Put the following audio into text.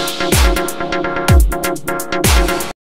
you.